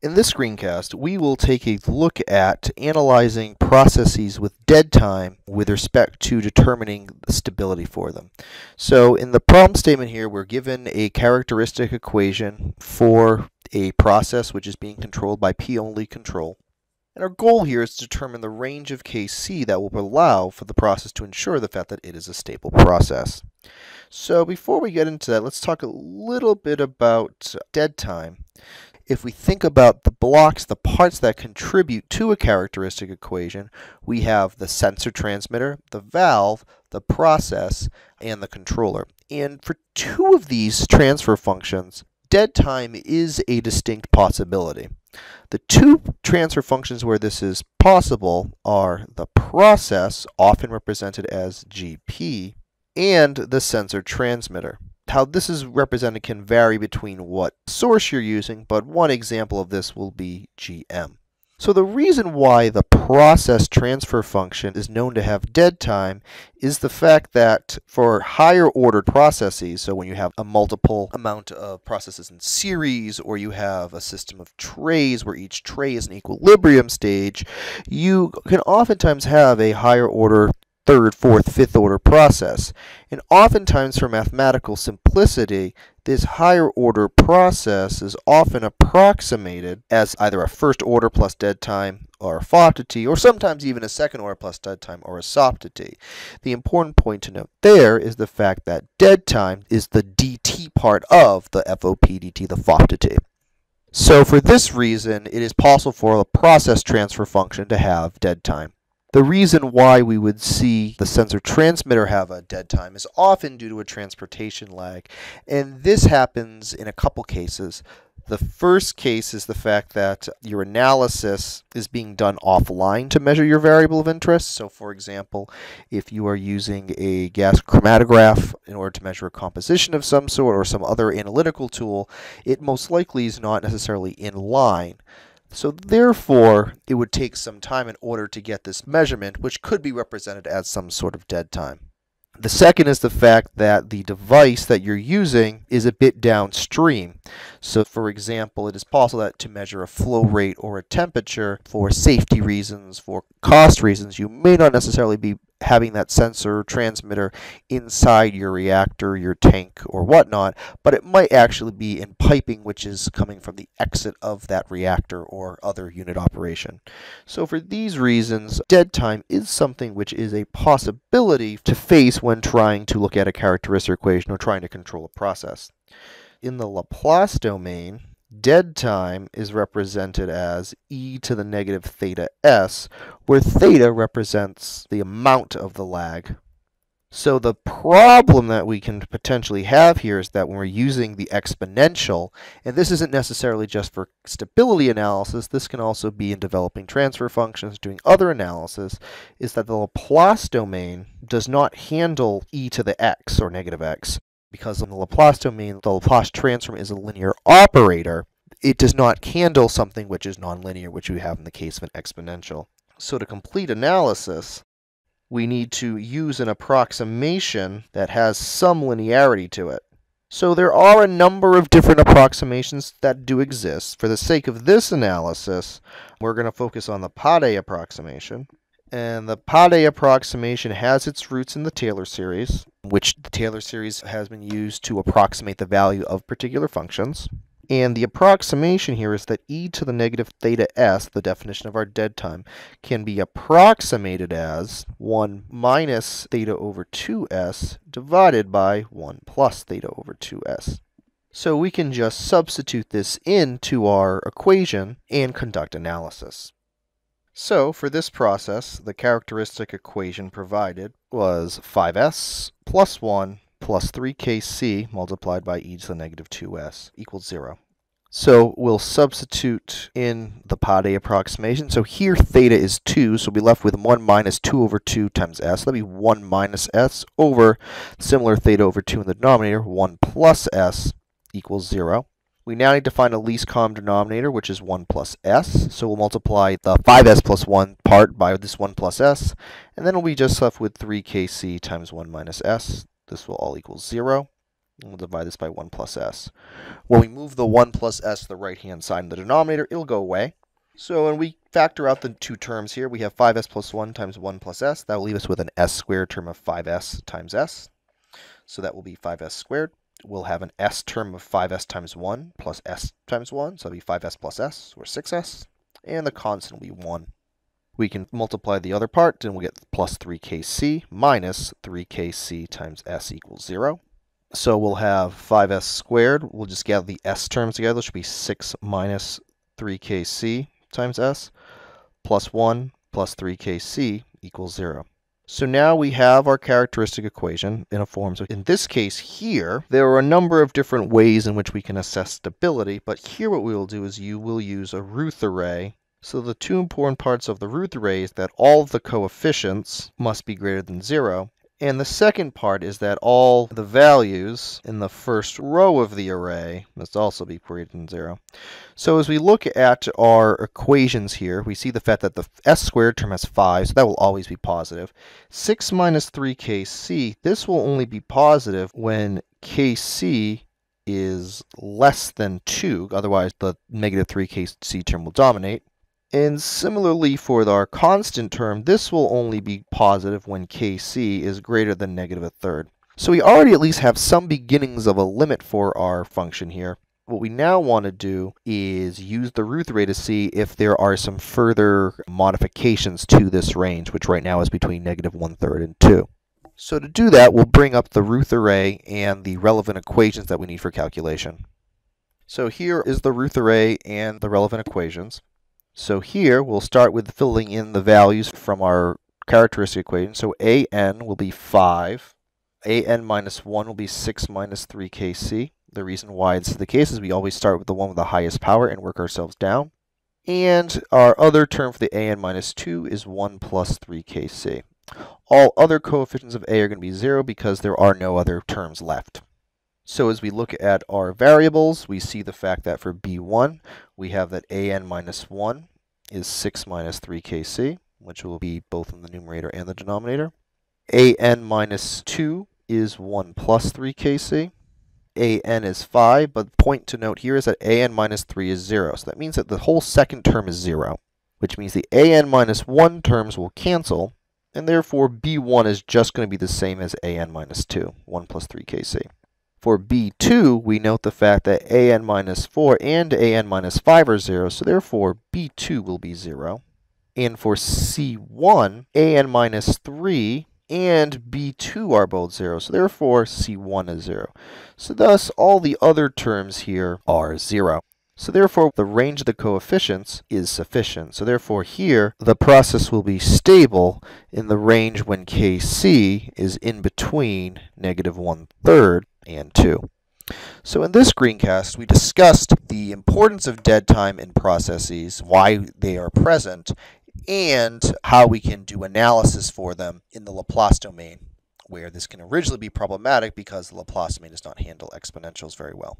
In this screencast, we will take a look at analyzing processes with dead time with respect to determining the stability for them. So in the problem statement here, we're given a characteristic equation for a process which is being controlled by P-only control. And our goal here is to determine the range of Kc that will allow for the process to ensure the fact that it is a stable process. So before we get into that, let's talk a little bit about dead time if we think about the blocks, the parts that contribute to a characteristic equation, we have the sensor transmitter, the valve, the process, and the controller. And for two of these transfer functions, dead time is a distinct possibility. The two transfer functions where this is possible are the process, often represented as GP, and the sensor transmitter how this is represented can vary between what source you're using, but one example of this will be GM. So the reason why the process transfer function is known to have dead time is the fact that for higher ordered processes, so when you have a multiple amount of processes in series or you have a system of trays where each tray is an equilibrium stage, you can oftentimes have a higher order third, fourth, fifth order process. And oftentimes for mathematical simplicity, this higher order process is often approximated as either a first order plus dead time or a FOPDT, or sometimes even a second order plus dead time or a SOPDT. The important point to note there is the fact that dead time is the dt part of the FOPDT, the FOPT. So for this reason, it is possible for a process transfer function to have dead time. The reason why we would see the sensor transmitter have a dead time is often due to a transportation lag. And this happens in a couple cases. The first case is the fact that your analysis is being done offline to measure your variable of interest. So for example, if you are using a gas chromatograph in order to measure a composition of some sort or some other analytical tool, it most likely is not necessarily in line. So therefore, it would take some time in order to get this measurement, which could be represented as some sort of dead time. The second is the fact that the device that you're using is a bit downstream. So for example, it is possible that to measure a flow rate or a temperature for safety reasons, for cost reasons, you may not necessarily be having that sensor transmitter inside your reactor, your tank, or whatnot, but it might actually be in piping which is coming from the exit of that reactor or other unit operation. So for these reasons, dead time is something which is a possibility to face when trying to look at a characteristic equation or trying to control a process. In the Laplace domain, Dead time is represented as e to the negative theta s, where theta represents the amount of the lag. So the problem that we can potentially have here is that when we're using the exponential, and this isn't necessarily just for stability analysis, this can also be in developing transfer functions, doing other analysis, is that the Laplace domain does not handle e to the x or negative x because in the Laplace domain, the Laplace transform is a linear operator, it does not handle something which is nonlinear, which we have in the case of an exponential. So to complete analysis, we need to use an approximation that has some linearity to it. So there are a number of different approximations that do exist. For the sake of this analysis, we're going to focus on the Pade approximation. And the Pade approximation has its roots in the Taylor series, which the Taylor series has been used to approximate the value of particular functions. And the approximation here is that e to the negative theta s, the definition of our dead time, can be approximated as 1 minus theta over 2s divided by 1 plus theta over 2s. So we can just substitute this into our equation and conduct analysis. So for this process, the characteristic equation provided was 5s plus 1 plus 3kc multiplied by e to the negative 2s equals 0. So we'll substitute in the Pade approximation. So here theta is 2, so we'll be left with 1 minus 2 over 2 times s. So That'll be 1 minus s over similar theta over 2 in the denominator, 1 plus s equals 0. We now need to find a least common denominator, which is 1 plus s. So we'll multiply the 5s plus 1 part by this 1 plus s, and then we'll be just left with 3kc times 1 minus s. This will all equal 0. We'll divide this by 1 plus s. When we move the 1 plus s to the right-hand side in the denominator, it'll go away. So when we factor out the two terms here, we have 5s plus 1 times 1 plus s. That will leave us with an s squared term of 5s times s. So that will be 5s squared. We'll have an s term of 5s times 1 plus s times 1. So it'll be 5s plus s, or 6s. And the constant will be 1. We can multiply the other part, and we'll get plus 3kc minus 3kc times s equals 0. So we'll have 5s squared. We'll just gather the s terms together. It should be 6 minus 3kc times s plus 1 plus 3kc equals 0. So now we have our characteristic equation in a form. So in this case here, there are a number of different ways in which we can assess stability, but here what we will do is you will use a Routh array. So the two important parts of the Routh array is that all the coefficients must be greater than 0, and the second part is that all the values in the first row of the array must also be greater than 0. So as we look at our equations here, we see the fact that the s squared term has 5, so that will always be positive. 6 minus 3kc, this will only be positive when kc is less than 2, otherwise the negative 3kc term will dominate. And similarly for our constant term, this will only be positive when kc is greater than negative a third. So we already at least have some beginnings of a limit for our function here. What we now want to do is use the Routh array to see if there are some further modifications to this range, which right now is between negative one third and 2. So to do that, we'll bring up the Routh array and the relevant equations that we need for calculation. So here is the Routh array and the relevant equations. So here we'll start with filling in the values from our characteristic equation. So an will be 5. an minus 1 will be 6 minus 3kc. The reason why it's the case is we always start with the one with the highest power and work ourselves down. And our other term for the an minus 2 is 1 plus 3kc. All other coefficients of a are going to be 0 because there are no other terms left. So as we look at our variables, we see the fact that for B1, we have that an minus 1 is 6 minus 3kc, which will be both in the numerator and the denominator. an minus 2 is 1 plus 3kc. an is 5, but the point to note here is that an minus 3 is 0. So that means that the whole second term is 0, which means the an minus 1 terms will cancel, and therefore b1 is just going to be the same as an minus 2, 1 plus 3kc. For B2, we note the fact that an minus 4 and an minus 5 are 0, so therefore B2 will be 0. And for C1, an minus 3 and B2 are both 0, so therefore C1 is 0. So thus, all the other terms here are 0. So therefore, the range of the coefficients is sufficient. So therefore, here, the process will be stable in the range when Kc is in between negative one-third and 2. So in this screencast, we discussed the importance of dead time in processes, why they are present, and how we can do analysis for them in the Laplace domain, where this can originally be problematic because the Laplace domain does not handle exponentials very well.